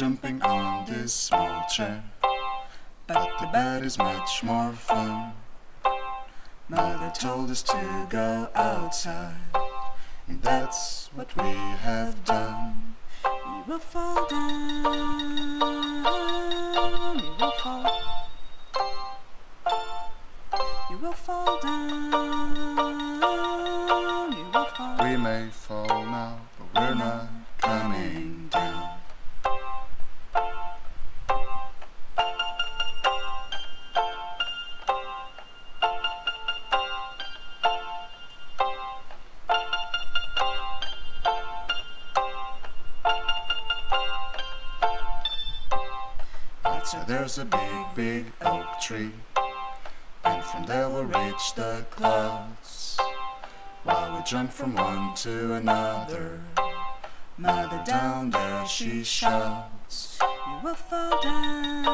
jumping on this small chair. But the bed is much more fun. Mother told us to go outside, and that's what we have done. We will fall down. You will fall. You will fall down. You will fall. We may fall now, but we're not coming So there's a big, big oak tree. And from there we'll reach the clouds. While we jump from one to another. Mother down there she shouts. You will fall down,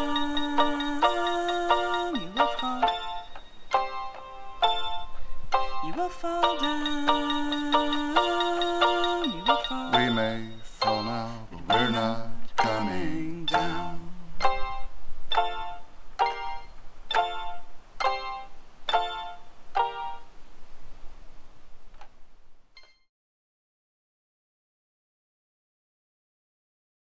you will fall. You will fall down.